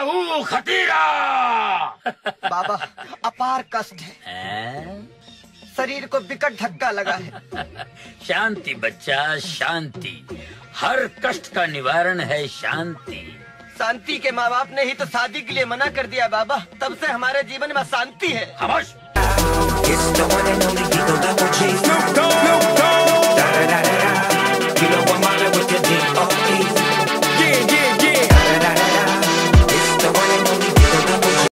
हूँ खतीरा बाबा अपार कष्ट है। शरीर को विकट धक्का लगा है। शांति बच्चा शांति। हर कष्ट का निवारण है शांति। शांति के माँ बाप ने ही तो शादी के लिए मना कर दिया बाबा। तब से हमारे जीवन में शांति है।